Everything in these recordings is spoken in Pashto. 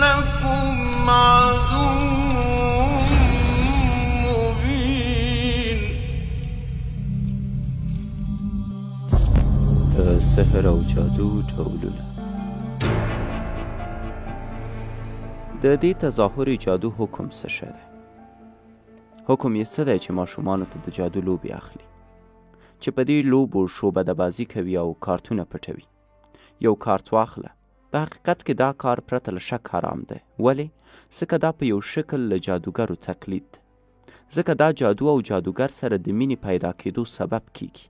لَكُمْ عَدُوٌّ مُّبِينٌ د سحر او جادو ډولونه د دې تظاهر جادو حکم څه شی دی؟ حکم یې څه دی چې ماشومانو ته د جادو لوبې اخلي؟ چې په دې لوبو شوبده بازي کوي او کارتونه پټوي. یو کارت واخله. په حقیقت کې دا کار پرته له شک حرام دی. ولې؟ ځکه دا په یو شکل له جادوګرو تقلید دی. ځکه دا جادو او جادوګر سره د مینې پیدا کېدو سبب کېږي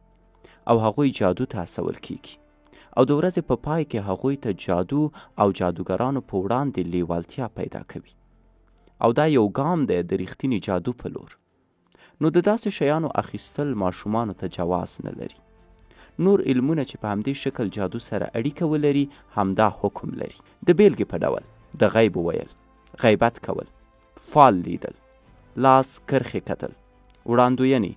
او هغوی جادو ته هڅول کېږي او د ورځې په پای کې هغوی ته جادو او جادوګرانو په وړاندې لیوالتیا پیدا کوي او دا یو ګام دی د رښتیني جادو په لور. نو د داسې شیانو اخیستل ماشومانو ته جواز نه لري. نور علمونه چې په همدې شکل جادو سره اړیکه ولري همدا حکم لري. د بېلګې په ډول د غیب ویل، غیبت کول، فال لیدل، لاس کرښې کتل، وړاندوینې،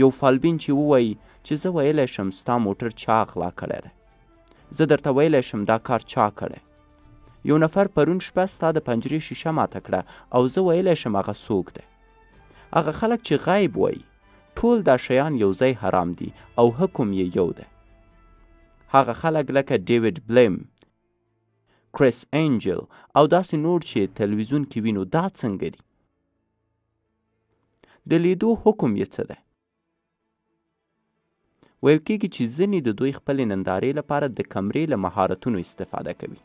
یو فالبین چې ووایي چې زه ویلی شم ستا موټر چا غلا کړی دی. زه درته ویلی شم دا کار چا کړی. یو نفر پرون شپه ستا د پنجرې شیشه ماته کړه او زه ویلی شم هغه څوک دی. هغه خلک چې غیب وایي ټول دا شیان یو ځای حرام دي او حکم یې یو دی هغه خلک لکه ډیویډ بلیم کریس انجل او داسې نور چې تلویزیون کې وینو دا څنګه دي د لیدو حکم یې څه دی ویل کېږي چې ځینې د دوی خپلې نندارې لپاره د کمرې له مهارتونو استفاده کوي،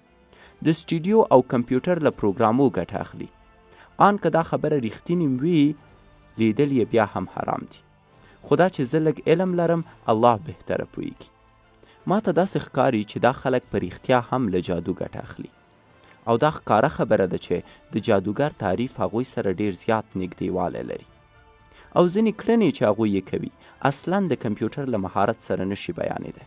د سټیډیو او کمپیوټر له پروګرامو ګټه اخلي. آن که دا خبره رښتینې وي، لیدل یې بیا هم حرام دي. خو دا چې زه لږ علم لرم، الله بهتره پوهېږي. ما ته داسې ښکاري چې دا خلک په رښتیا هم له جادو ګټه اخلي. او دا ښکاره خبره ده چې د جادوګر تعریف هغوی سره ډېر زیات نږدېوالی لري او ځینې کړنې چې هغوی یې کوي اصلا د کمپیوټر له مهارت سره نشي بیانېدی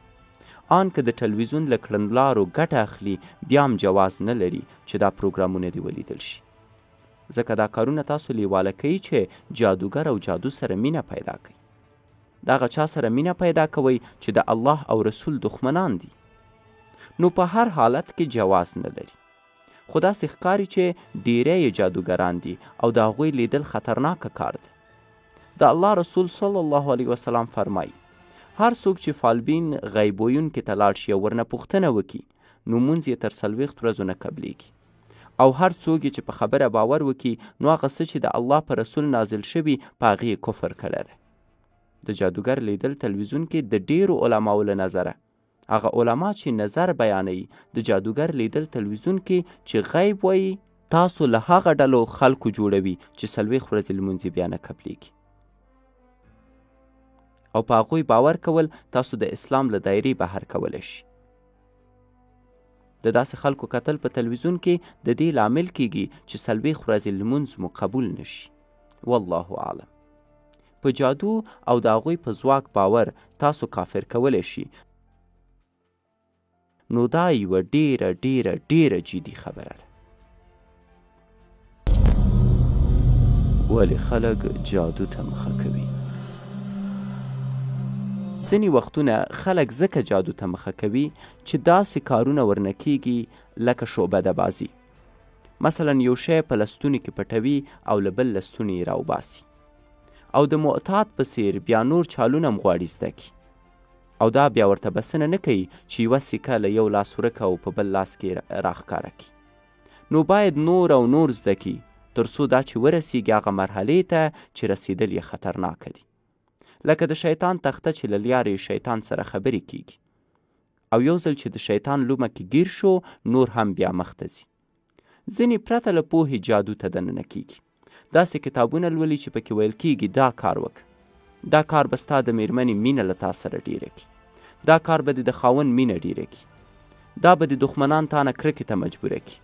آن که د ټلویزیون له کړنلارو ګټه اخلي بیا هم جواز نه لري چې دا پروګرامونه دې ولیدل شي ځکه دا کارونه تاسو لیواله کوي چې جادوګر او جادو سره مینه پیدا کوي د هغه چا سره مینه پیدا کوئ چې د الله او رسول دښمنان دي نو په هر حالت کې جواز نه لري خو داسې ښکاري چې ډیری یې جادوګران دي او د هغوی لیدل خطرناک کار دی د الله رسول صلی الله علیه وسلم فرمایي هر څوک چې فالبین غیب ویونکي ته لاړ شي او ورنه پوښتنه وکړي نو مونځ یې تر څلوېښت ورځو نه قبلېږي. او هر څوک یې چې په خبره باور وکړي نو هغه څه چې د الله په رسول نازل شوي په هغې یې کفر کړی دی. د جادوګر لیدل تلویزیون کې د ډېرو علماو له نظره هغه علما چې نظر بیانوي د جادوګر لیدل تلویزیون کې چې غیب وایي تاسو له هغه ډلو خلکو جوړوي چې څلوېښت ورځې لمونځ بیا نه قبلېږي او په هغوی باور کول تاسو د اسلام له دایرې بهر کولی شي د داسې خلکو کتل په تلویزیون کې د دې لامل کیږي چې څلوېښت ورځې لمونځ مو قبول نشي والله اعلم په جادو او د هغوی په ځواک باور تاسو کافر کولی شي نو دا یوه ډیره ډیره ډیره جدي خبره ده ولی خلک جادو ته مخه کوي ځینې وختونه خلک ځکه جادو ته مخه کوي چې داسې کارونه ورنه کیږي لکه شعبه د بازی مثلا یو شی په لستوني کې پټوي او له بل لستوني یې راوباسي او د معتاد په څیر بیا نور چالونه هم غواړي زده کړي او دا بیا ورته بسنه نه کوي چې یوه سیکه له یو لاس ورکه او په بل لاس کې راښکاره کړي نو باید نور او نور زده کړي تر څو دا چې ورسیږي هغه مرحلې ته چې رسیدل یې خطرناک دي لکه د شیطان تخته چې له لیارې شیطان سره خبرې کیږي او یو ځل چې د شیطان لومه کې ګیر شو نور هم بیا مخته ځي ځینې پرته له پوهې جادو ته دننه کیږي داسې کتابونه لولي چې پکې ویل کېږي دا کار وکړه دا کار به ستا د میرمنې مینه له تا سره ډیره کړي دا کار به د خاون مینه ډیره کړي دا به د دښمنان تا نه کرکې ته مجبوره کړي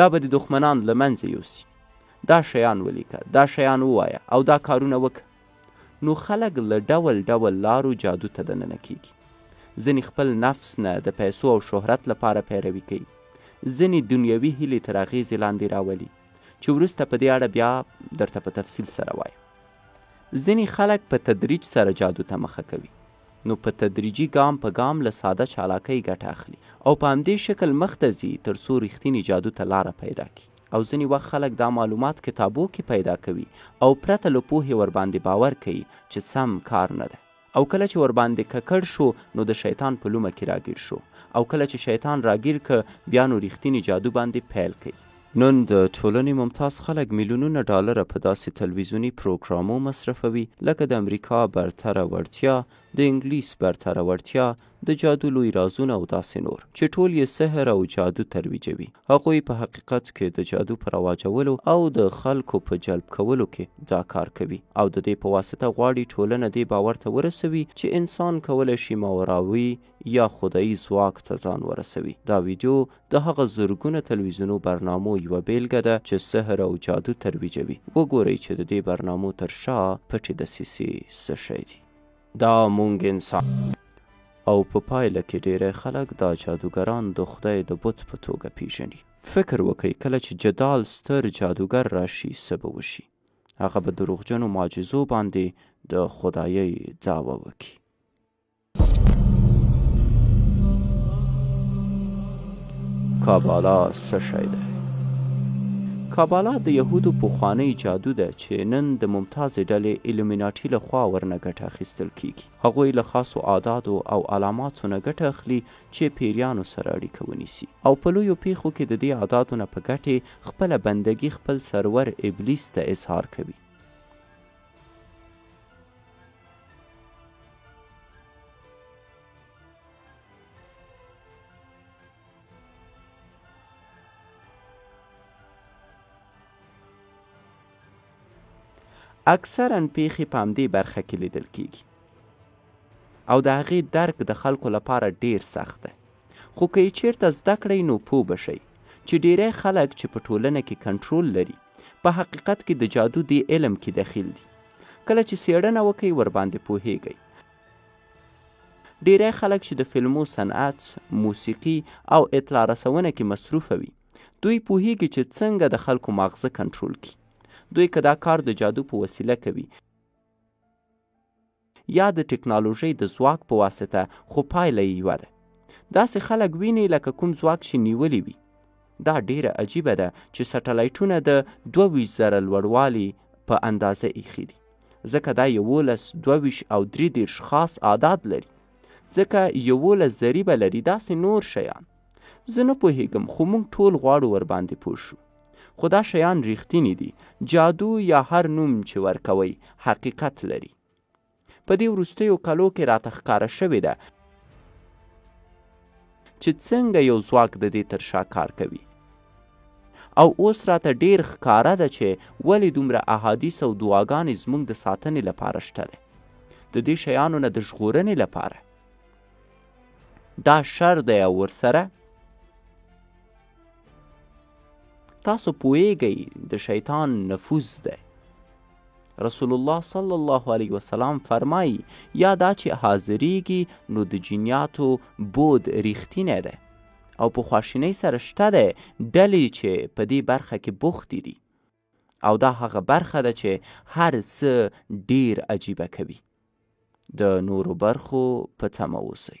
دا به د دښمنان له منځه یوسي دا شیان ولیکه دا شیان ووایه او دا کارونه وکړه نو خلک له ډول ډول لارو جادو ته دننه کیږي ځینې خپل نفس نه د پیسو او شهرت لپاره پیروي کوي ځینې دنیوي هیلې تر اغېزې لاندې راولي چې وروسته په دې اړه بیا درته په تفصیل سره وایم ځینې خلک په تدریج سره جادو ته مخه کوي نو په تدریجي ګام په ګام له ساده چالاکۍ ګټه اخلي او په همدې شکل مخته ځي تر څو رښتیني جادو ته لاره پیدا کړي او ځینې وخت خلک دا معلومات کتابو کې پیدا کوي او پرته له پوهې ورباندې باور کوي چې سم کار نه ده او کله چې ورباندې ککړ شو نو د شیطان په لومه کې راګیر شو او کله چې شیطان راګیر که بیا نو ریښتینی جادو باندې پیل کوي. نن د ټولنې ممتاز خلک میلیونونه ډالر په داسې تلویزیوني پروګرامو مصرفوي لکه د امریکا برتره وړتیا، د انګلیس برتره وړتیا، د جادو لوی رازونه او داسې نور چې ټول یې سحر او جادو ترویجوي هغوی په حقیقت کې د جادو په رواجولو او د خلکو په جلب کولو کې دا کار کوي او د دې په واسطه غواړي ټولنه دې باور ته ورسوي چې انسان کولی شي ماوراوي یا خدایي ځواک ته ځان ورسوي دا ویډیو د هغه زرګونه تلویزیونو برنامو یوه بیلګه ده چې سحر او جادو ترویجوي وګورئ چې د دې برنامو تر شا پټې دسیسې څه شی دي دا مونږ انسان او په پایله کې ډیری خلک دا جادوګران د خدای د بت په توګه پیژني فکر وکړئ کله چې جدال ستر جادوګر راشي څه به وشي هغه به دروغجنو معجزو باندې د خدایۍ دعوه وکړي کابالا څه شی دی کابالا د یهودو پخوانۍ جادو ده چې نن د ممتازې ډلې ایلومیناټي له خوا ورنه ګټه اخیستل کېږي. هغوی له خاصو اعدادو او علاماتو نه ګټه اخلي چې پېریانو سره اړیکه ونیسي او په لویو پېښو کې د دې اعدادو نه په ګټې خپله بندګي خپل سرور ابلیس ته اظهار کوي. اکثرا پیښې په همدې برخه کې لیدل کیږي او د هغې درک د خلکو لپاره ډیر سخت دی خو که یې چیرته زده کړئ نو پوه به شئ چې ډیری خلک چې په ټولنه کې کنټرول لري په حقیقت کې د جادو دی علم کې دخیل دي کله چې سیړنه وکړئ ورباندې پوهیږئ ډیری خلک چې د فلمو صنعت، موسیقي او اطلاع رسونه کې مصروفه وي دوی پوهیږي چې څنګه د خلکو ماغزه کنټرول کړي. دوی که دا کار د جادو په وسیله کوي یا د ټکنالوژۍ د ځواک په واسطه خو پایله یې یوه ده. داسې خلک ویني لکه کوم ځواک چې نیولي وي. دا ډیره عجیبه ده چې سټلایټونه د دوه ویشت زره لوړوالي په اندازه ایښي دي. ځکه دا یوولس، دوه ویشت او درې دېرش خاص اعداد لري. ځکه یوولس ضریبه لري داسې نور شیان. زه نه پوهېږم خو موږ ټول غواړو ورباندې پوه شو خو دا شیان ریښتیني دي جادو یا هر نوم چې ورکوئ حقیقت لري په دې وروستیو کلو کې راته ښکاره شوې ده چې څنګه یو ځواک د دې تر شا کار کوي او اوس راته ډیر ښکاره ده چې ولې دومره احادیث او دعاګانې زموږ د ساتنې لپاره شته د دې شیانو نه د ژغورنې لپاره دا شر دی او ورسره تاسو پوهیږئ د شیطان نفوذ دی رسول الله صلی الله علیه وسلم فرمایي یا دا چې حاضریږي نو د جنیاتو بود ریښتینی دی او په خواشینۍ سره شته دی ډلې چې په دې برخه کې بوختې دي او دا هغه برخه ده چې هر څه ډیر عجیبه کوي د نورو برخو په تمه اوسئ